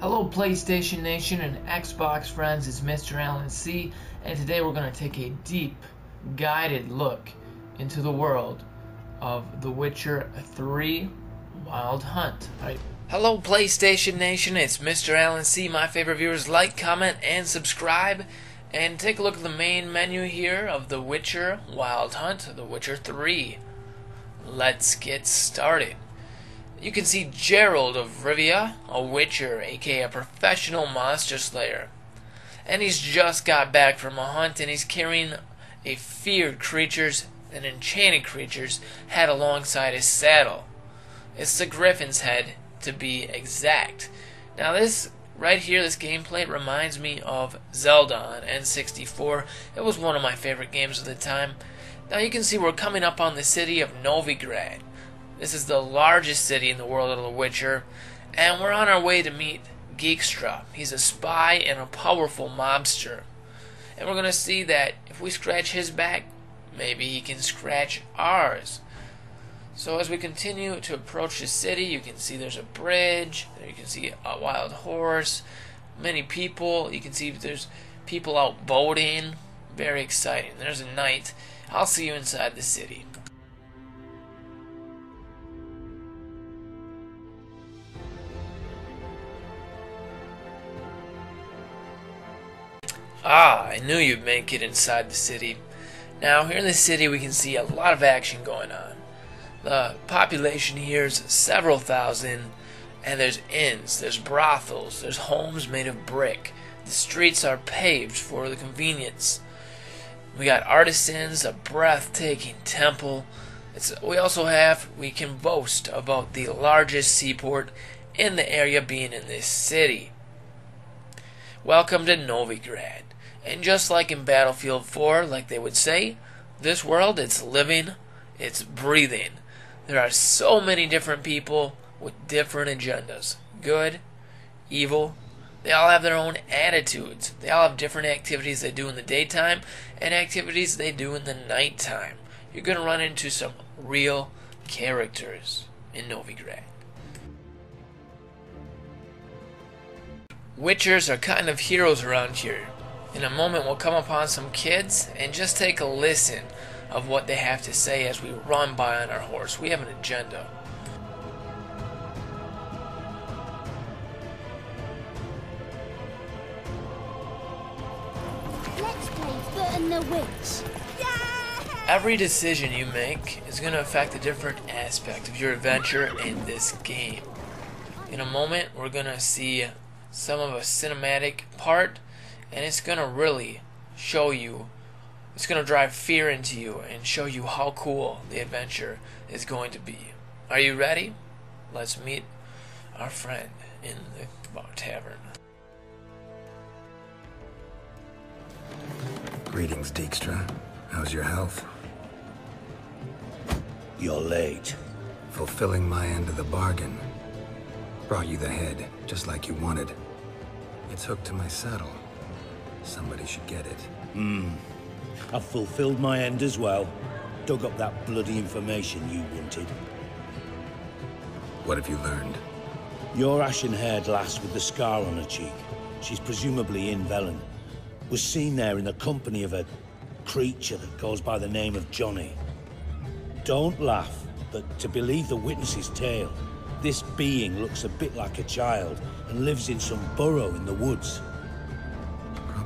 Hello PlayStation Nation and Xbox friends, it's Mr. Alan C, and today we're going to take a deep, guided look into the world of The Witcher 3 Wild Hunt. Right. Hello PlayStation Nation, it's Mr. Alan C. My favorite viewers like, comment, and subscribe. And take a look at the main menu here of The Witcher Wild Hunt, The Witcher 3. Let's get started. You can see Geralt of Rivia, a witcher, aka a professional monster slayer. And he's just got back from a hunt and he's carrying a feared creature's an enchanted creature's head alongside his saddle. It's the griffin's head to be exact. Now this right here, this gameplay reminds me of Zelda on N64. It was one of my favorite games of the time. Now you can see we're coming up on the city of Novigrad. This is the largest city in the world of The Witcher, and we're on our way to meet Dijkstra. He's a spy and a powerful mobster. And we're going to see that if we scratch his back, maybe he can scratch ours. So as we continue to approach the city, you can see there's a bridge, you can see a wild horse, many people, you can see there's people out boating. Very exciting. There's a knight. I'll see you inside the city. Ah, I knew you'd make it inside the city. Now, here in the city, we can see a lot of action going on. The population here is several thousand, and there's inns, there's brothels, there's homes made of brick. The streets are paved for the convenience. We got artisans, a breathtaking temple. It's, we also have, we can boast about the largest seaport in the area being in this city. Welcome to Novigrad. And just like in Battlefield 4, like they would say, this world, it's living, it's breathing. There are so many different people with different agendas good, evil. They all have their own attitudes. They all have different activities they do in the daytime and activities they do in the nighttime. You're going to run into some real characters in Novigrad. Witchers are kind of heroes around here. In a moment, we'll come upon some kids and just take a listen of what they have to say as we run by on our horse. We have an agenda. Let's play the Witch. Every decision you make is going to affect a different aspect of your adventure in this game. In a moment, we're going to see some of a cinematic part and it's going to really show you it's going to drive fear into you and show you how cool the adventure is going to be. Are you ready? Let's meet our friend in the tavern. Greetings, Dijkstra. How's your health? You're late. Fulfilling my end of the bargain. Brought you the head, just like you wanted. It's hooked to my saddle. Somebody should get it. Hmm. I've fulfilled my end as well. Dug up that bloody information you wanted. What have you learned? Your ashen-haired lass with the scar on her cheek. She's presumably in Velen. Was seen there in the company of a creature that goes by the name of Johnny. Don't laugh, but to believe the witness's tale, this being looks a bit like a child and lives in some burrow in the woods.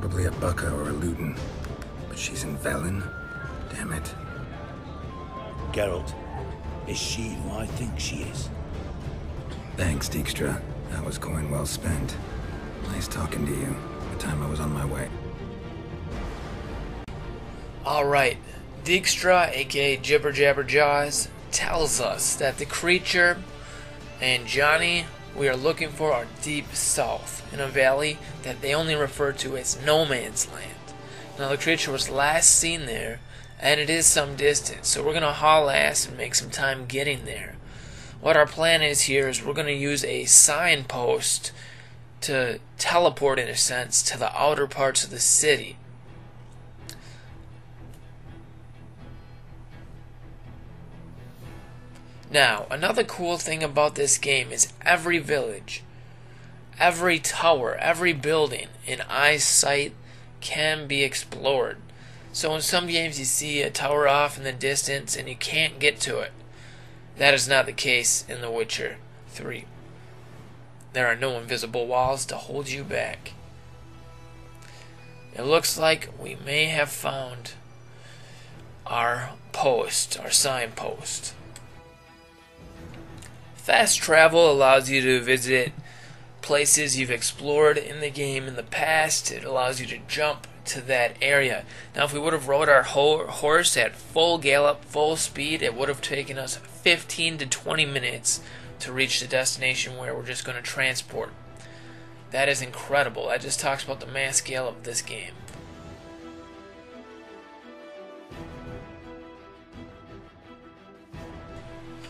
Probably a Bukka or a Luton. But she's in Velen? Damn it. Geralt, is she who I think she is? Thanks, Dijkstra. That was coin well spent. Nice talking to you. The time I was on my way. Alright, Dijkstra, aka Jibber Jabber Jaws, tells us that the creature and Johnny we are looking for our deep south, in a valley that they only refer to as No Man's Land. Now, the creature was last seen there, and it is some distance, so we're going to haul ass and make some time getting there. What our plan is here is we're going to use a signpost to teleport, in a sense, to the outer parts of the city. Now, another cool thing about this game is every village, every tower, every building in eyesight can be explored. So in some games you see a tower off in the distance and you can't get to it. That is not the case in The Witcher 3. There are no invisible walls to hold you back. It looks like we may have found our post, our signpost. Fast travel allows you to visit places you've explored in the game in the past. It allows you to jump to that area. Now, if we would have rode our ho- horse at full gallop, full speed, it would have taken us 15 to 20 minutes to reach the destination where we're just going to transport. That is incredible. That just talks about the mass scale of this game.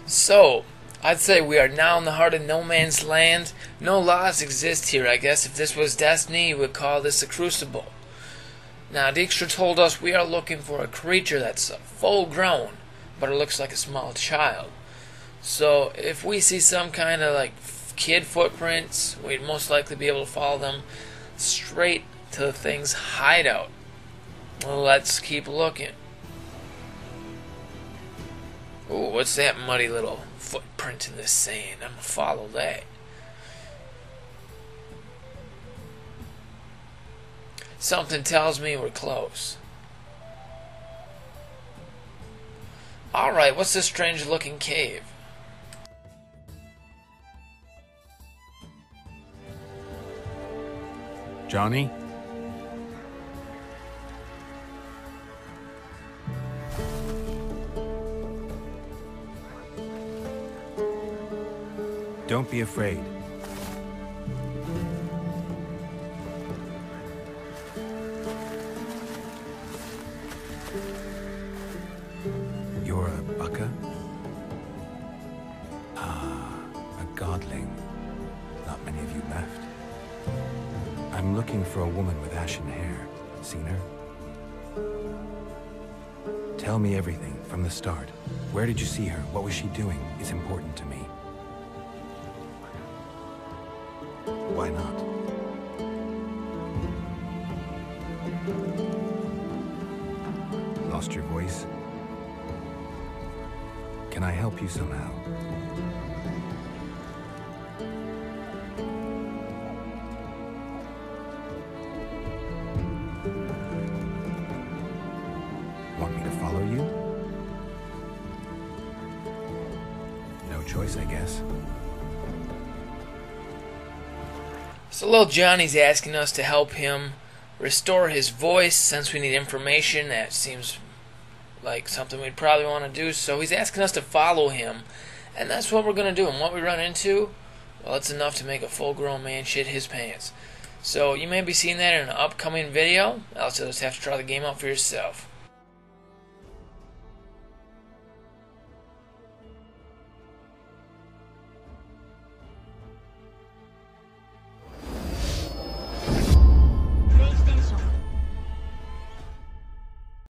So, I'd say we are now in the heart of no man's land. No laws exist here. I guess if this was Destiny, you would call this a crucible. Now, Dijkstra told us we are looking for a creature that's full grown, but it looks like a small child. So, if we see some kind of like kid footprints, we'd most likely be able to follow them straight to the thing's hideout. Well, let's keep looking. Ooh, what's that muddy little footprint in the sand? I'm gonna follow that. Something tells me we're close. Alright, what's this strange looking cave? Johnny? Don't be afraid. You're a bucka? Ah, a godling. Not many of you left. I'm looking for a woman with ashen hair. Seen her? Tell me everything from the start. Where did you see her? What was she doing? It's important to me. Why not? Lost your voice? Can I help you somehow? Want me to follow you? No choice, I guess. So little Johnny's asking us to help him restore his voice since we need information. That seems like something we'd probably want to do. So he's asking us to follow him. And that's what we're going to do. And what we run into, well, it's enough to make a full grown man shit his pants. So you may be seeing that in an upcoming video. You'll just have to try the game out for yourself.